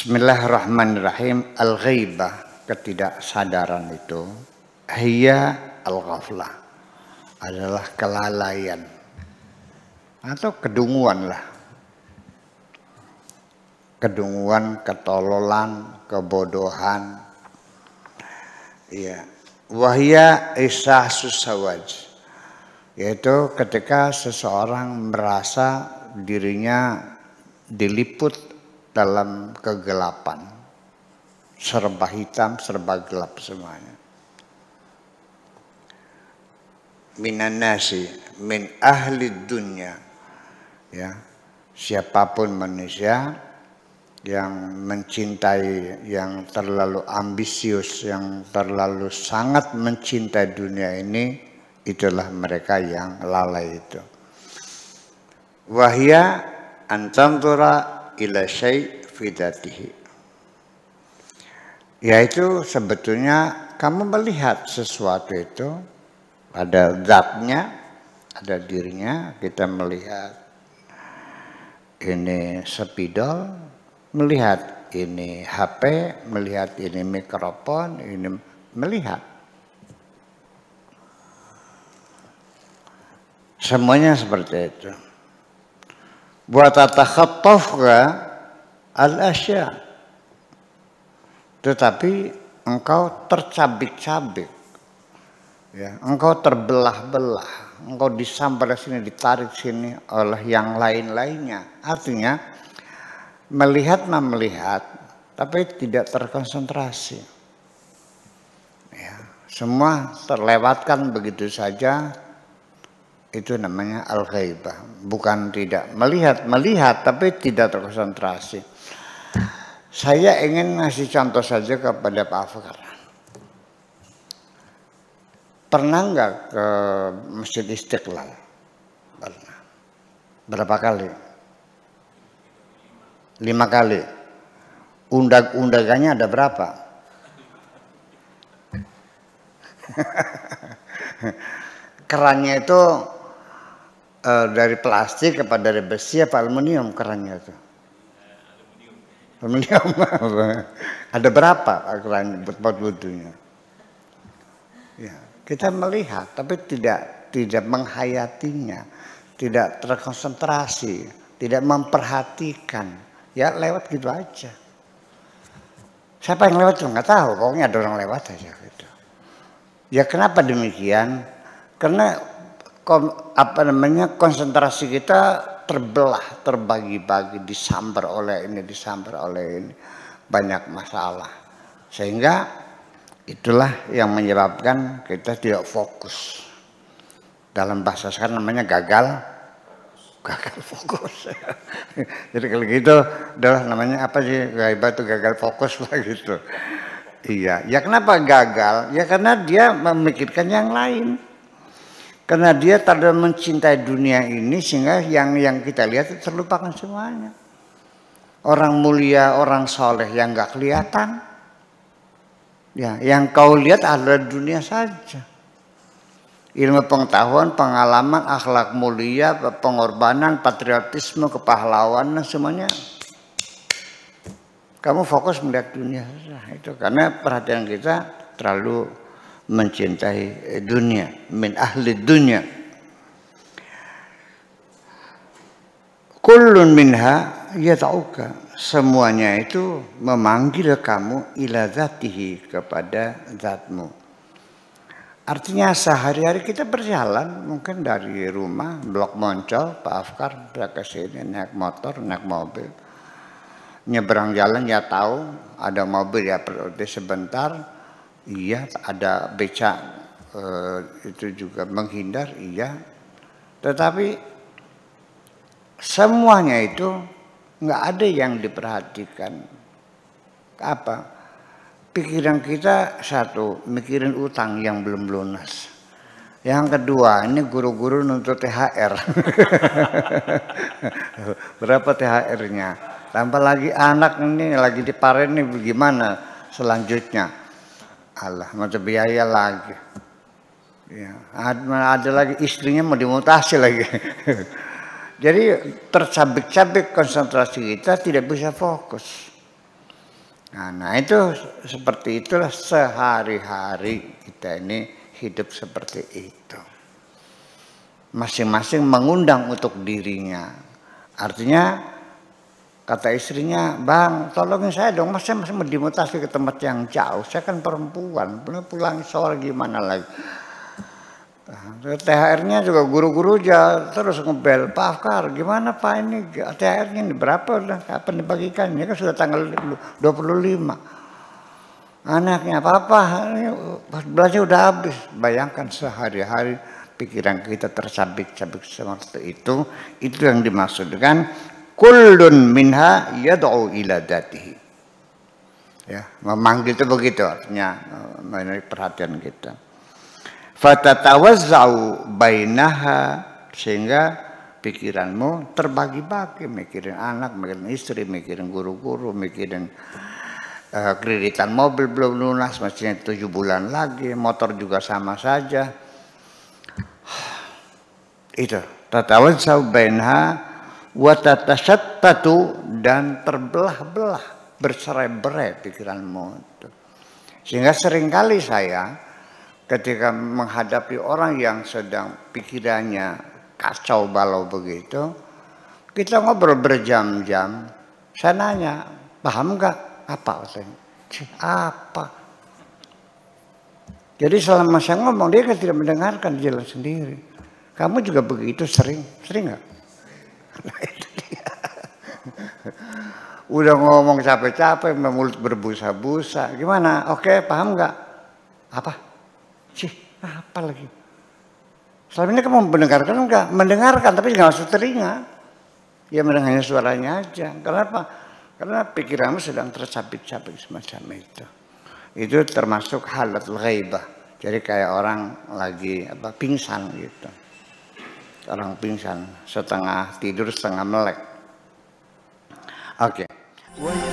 Bismillahirrahmanirrahim. Al-ghaibah, ketidaksadaran itu, hiya al-ghaflah. Adalah kelalaian. Atau kedunguan lah. Kedunguan, ketololan, kebodohan. Iya. Wahya isah susawaj. Yaitu ketika seseorang merasa dirinya diliput dalam kegelapan. Serba hitam, serba gelap semuanya. Minan nasi, min ahli dunia. Ya, siapa pun manusia yang mencintai, yang terlalu ambisius, yang terlalu sangat mencintai dunia ini, itulah mereka yang lalai itu. Wahya antantura ila syai' fidatihi. Yaitu sebetulnya kamu melihat sesuatu itu ada zatnya, ada dirinya, kita melihat ini spidol, melihat ini HP, melihat ini mikrofon, ini melihat. Semuanya seperti itu buat tatakhattafka al-asya. Tetapi engkau tercabik-cabik. Ya, engkau terbelah-belah, engkau disambar sini, ditarik sini oleh yang lain-lainnya. Artinya melihat mah melihat, tapi tidak terkonsentrasi. Ya, semua terlewatkan begitu saja itu namanya al-ghaibah. Bukan tidak melihat, melihat tapi tidak terkonsentrasi. Saya ingin ngasih contoh saja kepada Pak Afkar. Pernah nggak ke Masjid Istiqlal? Pernah. Berapa kali? Lima kali. Undag-undagannya ada berapa? Kerannya itu uh, dari plastik apa dari besi apa aluminium kerannya itu? Aluminium. Ada berapa kerannya buat wudhunya? Ya, kita melihat tapi tidak tidak menghayatinya, tidak terkonsentrasi, tidak memperhatikan. Ya lewat gitu aja. Siapa yang lewat juga nggak tahu, pokoknya ada orang lewat aja gitu. Ya kenapa demikian? Karena apa namanya konsentrasi kita terbelah, terbagi-bagi, disambar oleh ini, disambar oleh ini, banyak masalah. Sehingga itulah yang menyebabkan kita tidak fokus. Dalam bahasa sekarang namanya gagal, gagal fokus. Jadi kalau gitu adalah namanya apa sih gaibah itu gagal fokus lah gitu. Iya, ya kenapa gagal? Ya karena dia memikirkan yang lain. Karena dia terlalu mencintai dunia ini sehingga yang yang kita lihat itu terlupakan semuanya. Orang mulia, orang soleh yang nggak kelihatan. Ya, yang kau lihat adalah dunia saja. Ilmu pengetahuan, pengalaman, akhlak mulia, pengorbanan, patriotisme, kepahlawanan semuanya. Kamu fokus melihat dunia saja itu karena perhatian kita terlalu mencintai dunia min ahli dunia. Kullun minha yata'uka semuanya itu memanggil kamu ila zatihi kepada zatmu. Artinya sehari-hari kita berjalan mungkin dari rumah blok moncol Pak Afkar ke sini naik motor naik mobil. Nyeberang jalan ya tahu ada mobil ya berhenti sebentar iya ada becak eh, itu juga menghindar iya. Tetapi semuanya itu nggak ada yang diperhatikan. Apa? Pikiran kita satu mikirin utang yang belum lunas. Yang kedua ini guru-guru nuntut THR berapa THR-nya tambah lagi anak ini lagi diparen nih bagaimana selanjutnya Allah macam biaya lagi. Ya, ada, ada lagi istrinya mau dimutasi lagi. Jadi tercabik-cabik konsentrasi kita tidak bisa fokus. Nah, nah itu seperti itulah sehari-hari kita ini hidup seperti itu. Masing-masing mengundang untuk dirinya. Artinya kata istrinya, bang tolongin saya dong, mas saya masih mau dimutasi ke tempat yang jauh. Saya kan perempuan, pulang sore gimana lagi. Nah, THR-nya juga guru-guru aja terus ngebel, Pak Afkar gimana Pak ini THR-nya ini berapa udah kapan dibagikan? Ini kan sudah tanggal 25. Anaknya apa-apa, belanja udah habis. Bayangkan sehari-hari pikiran kita tersabik-sabik seperti itu. Itu yang dimaksudkan kullun minha yad'u ila datihi. Ya, memanggil itu begitu artinya menarik perhatian kita fatatawazzau bainaha sehingga pikiranmu terbagi-bagi mikirin anak, mikirin istri, mikirin guru-guru, mikirin uh, kreditan mobil belum lunas, mestinya tujuh bulan lagi, motor juga sama saja. Itu tatawazzau bainaha wa tatashattatu dan terbelah-belah bercerai-berai pikiranmu Sehingga sering kali saya ketika menghadapi orang yang sedang pikirannya kacau balau begitu, kita ngobrol berjam-jam. Saya nanya, paham nggak apa? Apa? Jadi selama saya ngomong dia kan tidak mendengarkan jalan sendiri. Kamu juga begitu sering, sering nggak? Udah ngomong capek-capek, mulut berbusa-busa. Gimana? Oke, paham nggak? Apa? Cih, apa lagi? Selama ini kamu mendengarkan enggak? Mendengarkan tapi nggak masuk telinga. Ya mendengarnya suaranya aja. Kenapa? Karena pikiranmu sedang tersabit-sabit semacam itu. Itu termasuk halat ghaibah. Jadi kayak orang lagi apa pingsan gitu. Orang pingsan setengah tidur setengah melek. Oke. Okay.